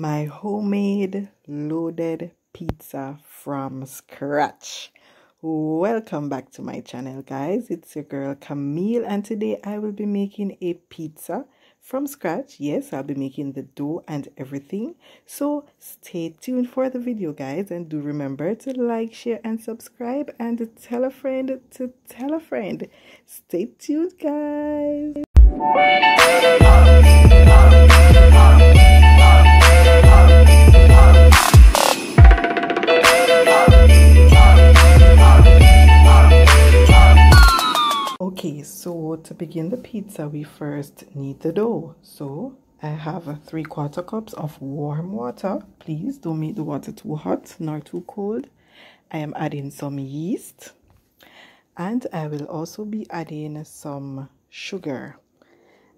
my homemade loaded pizza from scratch. Welcome back to my channel guys. It's your girl Camille and today I will be making a pizza from scratch. Yes, I'll be making the dough and everything. So stay tuned for the video guys and do remember to like, share and subscribe and tell a friend to tell a friend. Stay tuned guys. So to begin the pizza, we first need the dough. So I have three quarter cups of warm water. Please don't make the water too hot nor too cold. I am adding some yeast and I will also be adding some sugar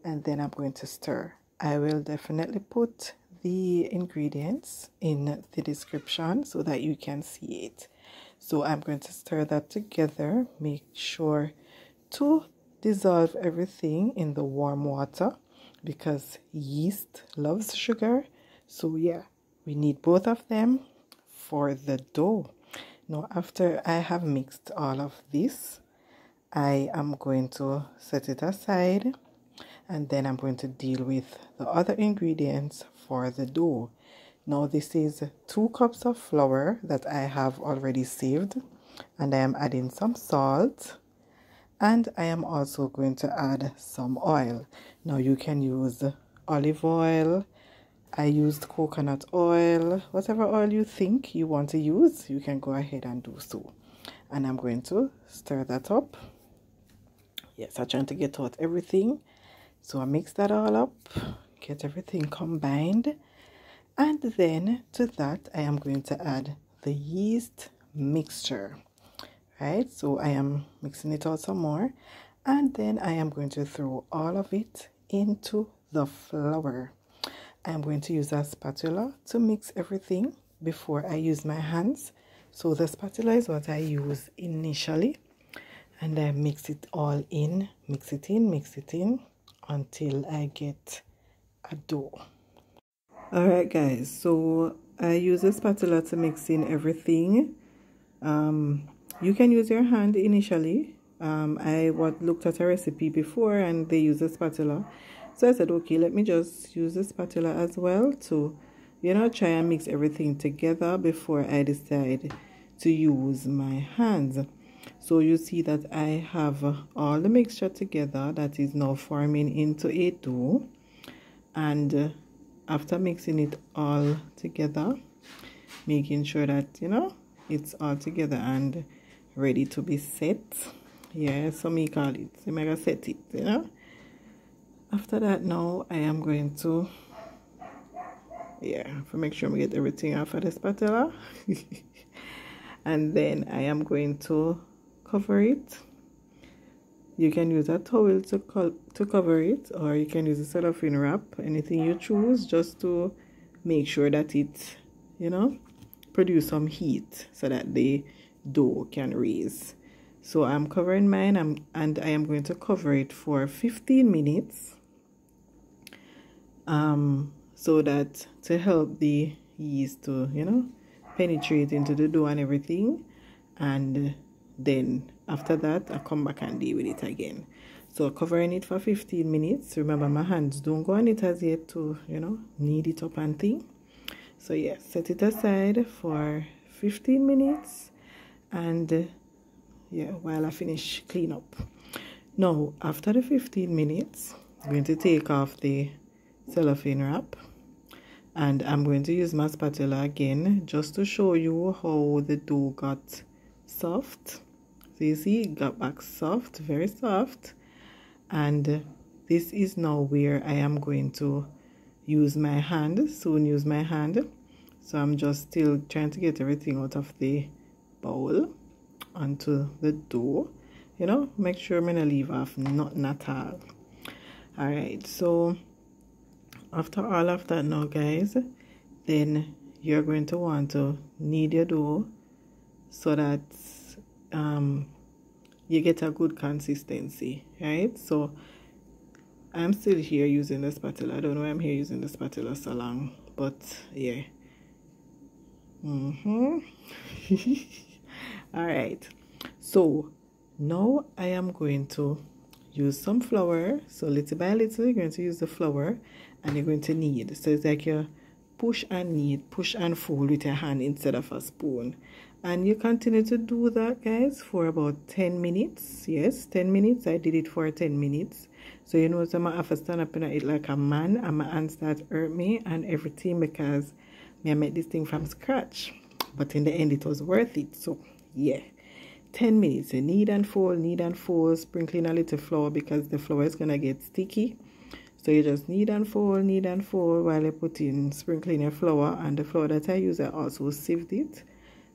and then I'm going to stir. I will definitely put the ingredients in the description so that you can see it. So I'm going to stir that together. Make sure to dissolve everything in the warm water because yeast loves sugar. So yeah, we need both of them for the dough. Now after I have mixed all of this, I am going to set it aside and then I'm going to deal with the other ingredients for the dough. Now this is two cups of flour that I have already saved and I am adding some salt and I am also going to add some oil. Now you can use olive oil, I used coconut oil, whatever oil you think you want to use, you can go ahead and do so. And I'm going to stir that up. Yes, I'm trying to get out everything. So I mix that all up, get everything combined. And then to that, I am going to add the yeast mixture right? So I am mixing it out some more. And then I am going to throw all of it into the flour. I am going to use a spatula to mix everything before I use my hands. So the spatula is what I use initially. And I mix it all in mix it in mix it in until I get a dough. Alright guys. So I use a spatula to mix in everything. Um, you can use your hand initially. Um, I what looked at a recipe before and they use a spatula. So I said, okay, let me just use the spatula as well to, you know, try and mix everything together before I decide to use my hands. So you see that I have all the mixture together that is now forming into a dough. And after mixing it all together, making sure that, you know, it's all together and ready to be set. Yeah so me call it so gonna set it you know? After that now I am going to yeah to make sure we get everything off of the spatula. And then I am going to cover it. You can use a towel to, to cover it or you can use a cellophane wrap anything you choose just to make sure that it you know produce some heat so that the dough can raise. So I'm covering mine I'm, and I am going to cover it for 15 minutes um, so that to help the yeast to, you know, penetrate into the dough and everything. And then after that, I come back and deal with it again. So covering it for 15 minutes. Remember, my hands don't go on it as yet to, you know, knead it up and thing. So yeah, set it aside for 15 minutes and uh, yeah while I finish clean up. Now after the 15 minutes I'm going to take off the cellophane wrap. And I'm going to use my spatula again just to show you how the dough got soft. So you see it got back soft very soft. And this is now where I am going to use my hand soon use my hand. So I'm just still trying to get everything out of the bowl onto the dough you know make sure I'm gonna leave off nothing at all. All right so after all of that now guys then you're going to want to knead your dough so that um, you get a good consistency right? So I'm still here using the spatula. I don't know why I'm here using the spatula so long but yeah. Mm-hmm all right. So now i am going to use some flour. So little by little you're going to use the flour and you're going to knead. So it's like you push and knead push and fold with your hand instead of a spoon. And you continue to do that guys for about 10 minutes. Yes 10 minutes. I did it for 10 minutes. So you know so i'm gonna have to stand up and eat like a man and my hands start hurt me and everything because me i made this thing from scratch. But in the end it was worth it. So yeah 10 minutes you knead and fold knead and fold sprinkling a little flour because the flour is gonna get sticky so you just knead and fold knead and fold while you put in sprinkling your flour and the flour that i use i also sieved it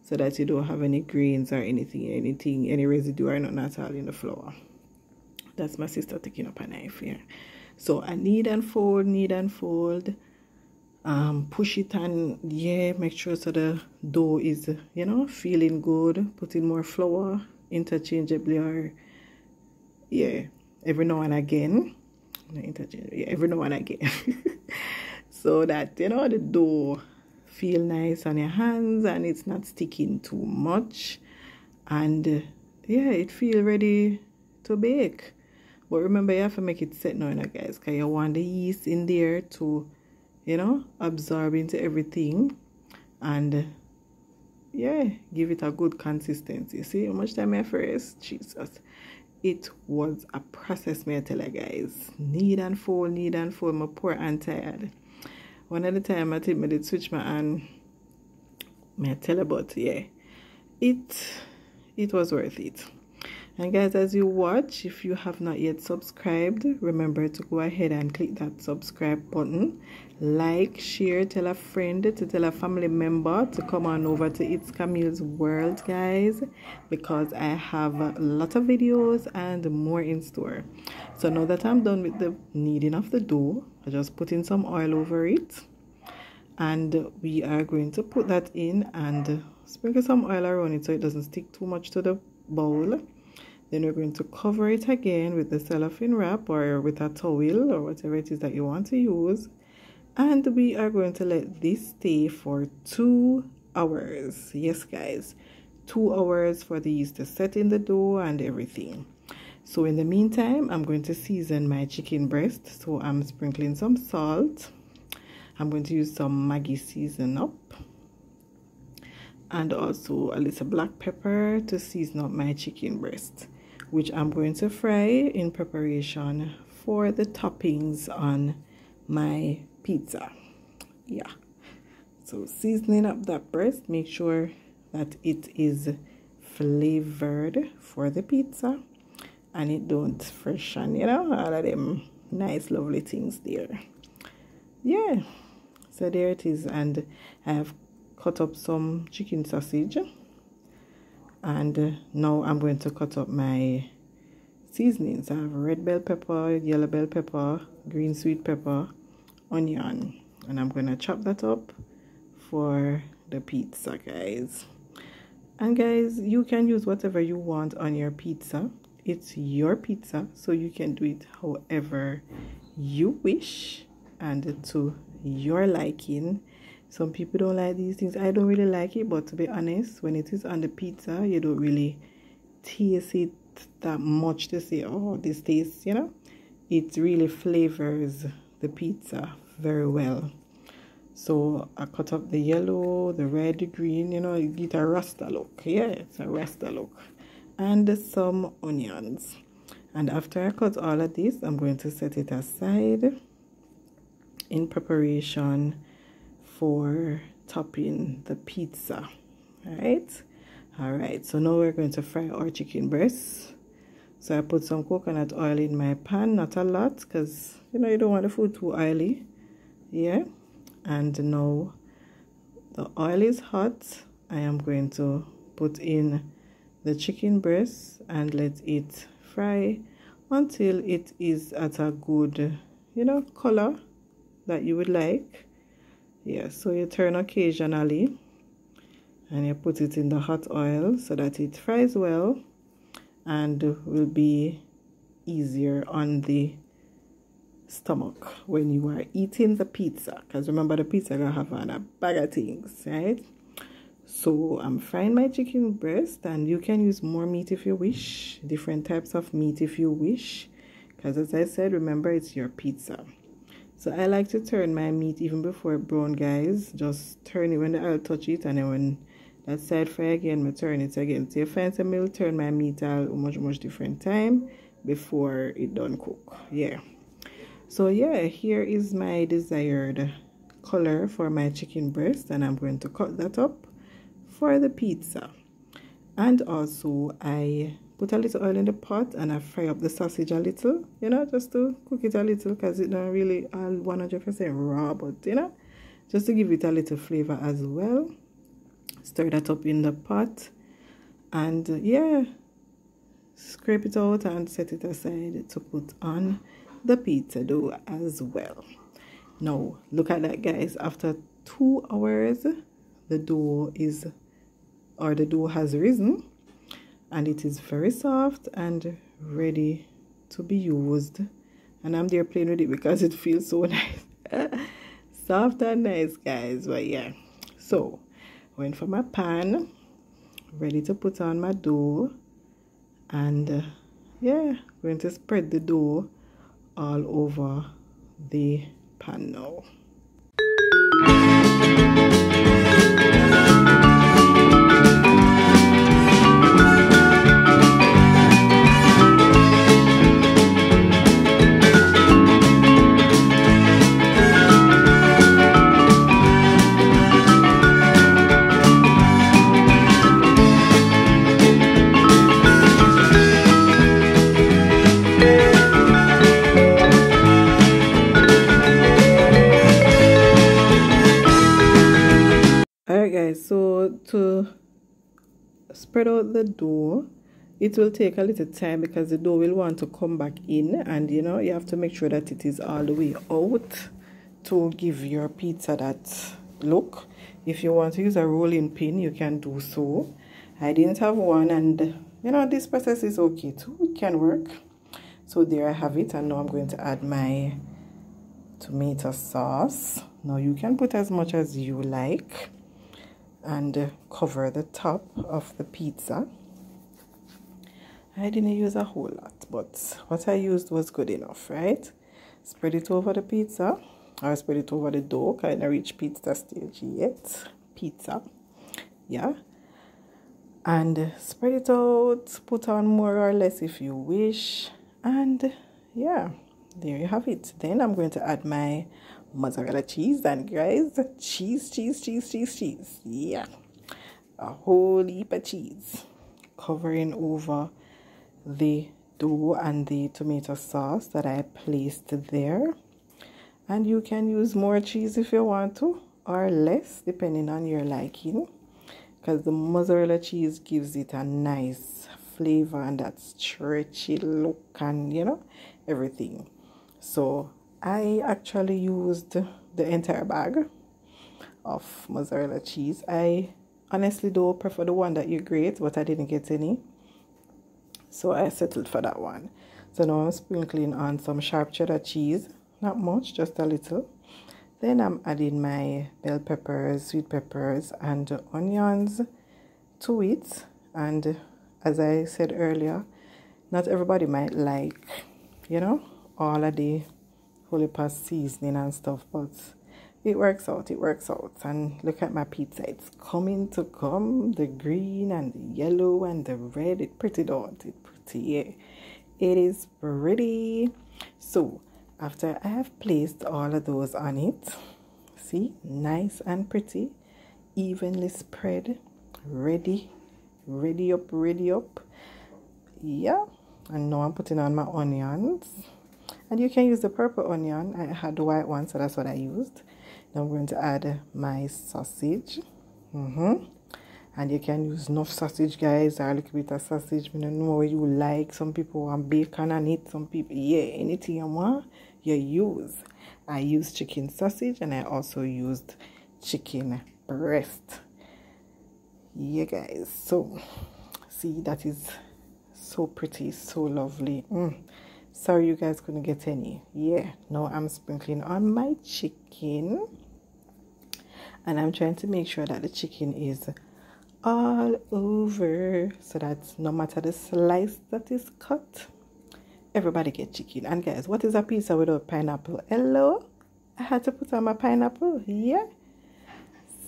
so that you don't have any grains or anything, anything, any residue or nothing at all in the flour. That's my sister taking up a knife here. So I knead and fold, knead and fold. Um, push it and yeah, make sure so the dough is, you know, feeling good. Put in more flour interchangeably or yeah, every now and again. Yeah, every now and again. so that, you know, the dough feel nice on your hands and it's not sticking too much and uh, yeah it feel ready to bake but remember you have to make it set now guys because you want the yeast in there to you know absorb into everything and yeah give it a good consistency. See how much time I first? Jesus. It was a process me I tell you guys. Knead and fold knead and fold my poor and tired. One at a time I think I did switch my hand may I tell about yeah. It it was worth it and guys as you watch if you have not yet subscribed remember to go ahead and click that subscribe button. Like share tell a friend to tell a family member to come on over to it's camille's world guys because i have a lot of videos and more in store. So now that i'm done with the kneading of the dough I just put in some oil over it. And we are going to put that in and sprinkle some oil around it so it doesn't stick too much to the bowl then we're going to cover it again with the cellophane wrap or with a towel or whatever it is that you want to use and we are going to let this stay for two hours yes guys two hours for the yeast to set in the dough and everything so in the meantime, I'm going to season my chicken breast. So I'm sprinkling some salt. I'm going to use some Maggi season up. And also a little black pepper to season up my chicken breast. Which I'm going to fry in preparation for the toppings on my pizza. Yeah. So seasoning up that breast, make sure that it is flavored for the pizza. And it don't freshen you know all of them nice lovely things there. Yeah. So there it is. And I have cut up some chicken sausage and uh, now I'm going to cut up my seasonings. I have red bell pepper yellow bell pepper green sweet pepper onion. And I'm going to chop that up for the pizza guys. And guys you can use whatever you want on your pizza. It's your pizza so you can do it however you wish and to your liking some people don't like these things. I don't really like it but to be honest when it is on the pizza you don't really taste it that much to say oh this tastes you know? It really flavors the pizza very well. So i cut up the yellow the red the green you know you get a rasta look. Yeah it's a rasta look. And some onions. And after I cut all of this I'm going to set it aside in preparation for topping the pizza right? All right so now we're going to fry our chicken breasts so I put some coconut oil in my pan not a lot because you know you don't want the food too oily yeah? And now the oil is hot. I am going to put in the chicken breast and let it fry until it is at a good you know color that you would like yeah so you turn occasionally and you put it in the hot oil so that it fries well and will be easier on the stomach when you are eating the pizza. Because remember the pizza gonna have on a bag of things right? So i'm frying my chicken breast and you can use more meat if you wish different types of meat if you wish. Because as i said remember it's your pizza so i like to turn my meat even before it brown guys. Just turn it when i'll touch it and then when that side fry again I turn it again. So you find me will turn my meat out much much different time before it done cook. Yeah. So yeah here is my desired color for my chicken breast and I'm going to cut that up for the pizza. And also I put a little oil in the pot and I fry up the sausage a little you know just to cook it a little because it's not really all 100% raw but you know just to give it a little flavor as well. Stir that up in the pot and uh, yeah scrape it out and set it aside to put on the pizza dough as well. Now look at that guys. After two hours the dough is or the dough has risen and it is very soft and ready to be used. And i'm there playing with it because it feels so nice. Soft and nice guys but yeah. So went for my pan ready to put on my dough and uh, yeah going to spread the dough all over the pan now spread out the dough it will take a little time because the dough will want to come back in and you know you have to make sure that it is all the way out to give your pizza that look. If you want to use a rolling pin you can do so. I didn't have one and you know this process is okay too. It can work. So there I have it and now I'm going to add my tomato sauce. Now you can put as much as you like and uh, cover the top of the pizza. I didn't use a whole lot, but what I used was good enough, right? Spread it over the pizza, I spread it over the dough, I kind of reach pizza stage yet. Pizza, yeah. And spread it out, put on more or less if you wish, and yeah, there you have it. Then I'm going to add my mozzarella cheese and guys. Cheese cheese cheese cheese cheese. Yeah. A whole heap of cheese covering over the dough and the tomato sauce that I placed there. And you can use more cheese if you want to or less depending on your liking because the mozzarella cheese gives it a nice flavor and that stretchy look and you know everything so I actually used the entire bag of mozzarella cheese. I honestly do prefer the one that you grate, but I didn't get any. So I settled for that one. So now I'm sprinkling on some sharp cheddar cheese. Not much, just a little. Then I'm adding my bell peppers, sweet peppers, and onions to it. And as I said earlier, not everybody might like, you know, all of the holy past seasoning and stuff, but it works out, it works out. And look at my pizza, it's coming to come. The green and the yellow and the red, it pretty don't it pretty, yeah. It is pretty. So after I have placed all of those on it, see, nice and pretty, evenly spread, ready, ready up, ready up. Yeah, and now I'm putting on my onions and you can use the purple onion. I had the white one so that's what I used. Now I'm going to add my sausage. Mm -hmm. and you can use enough sausage guys. Or a little bit of sausage. I don't know what you like. Some people want bacon and it some people yeah anything you want you use. I used chicken sausage and I also used chicken breast. Yeah guys. So see that is so pretty so lovely. Mm sorry you guys couldn't get any? Yeah no, i'm sprinkling on my chicken. And i'm trying to make sure that the chicken is all over. So that no matter the slice that is cut everybody get chicken. And guys what is a pizza without pineapple? Hello? I had to put on my pineapple. Yeah.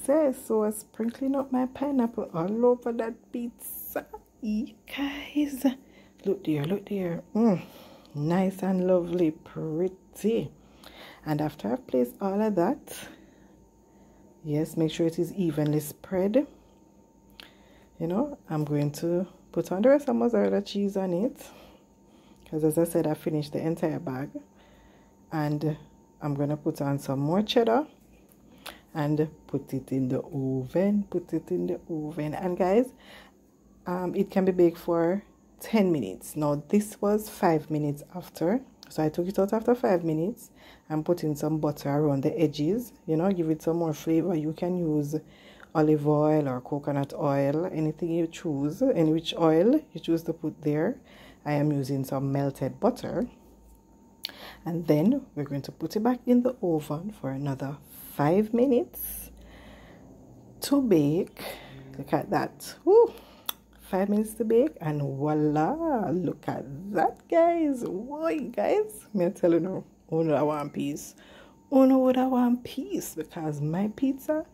So so i'm sprinkling up my pineapple all over that pizza. Yeah, guys. Look there look there. Mm nice and lovely pretty. And after I've placed all of that yes make sure it is evenly spread. You know I'm going to put on the rest of mozzarella cheese on it because as I said I finished the entire bag. And I'm going to put on some more cheddar and put it in the oven put it in the oven. And guys um, it can be baked for 10 minutes. Now this was 5 minutes after. So I took it out after 5 minutes and put in some butter around the edges. You know give it some more flavor. You can use olive oil or coconut oil anything you choose. Any which oil you choose to put there. I am using some melted butter. And then we're going to put it back in the oven for another 5 minutes to bake. Look at that. Woo five minutes to bake. And voila look at that guys. Boy guys? Me tell you now only I want peace only I want peace because my pizza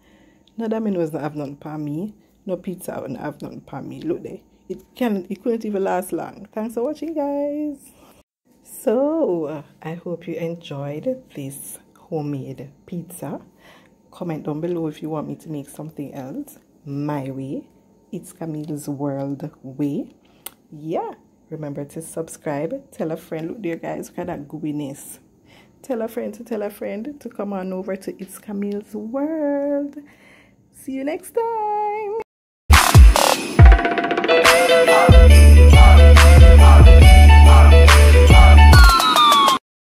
no that means not have none for me. No pizza wouldn't have none for me. Look there. It can it couldn't even last long. Thanks for watching guys. So I hope you enjoyed this homemade pizza. Comment down below if you want me to make something else my way it's Camille's World Way. Yeah, remember to subscribe. Tell a friend. Look there, guys. Look at that gooiness. Tell a friend to tell a friend to come on over to It's Camille's World. See you next time.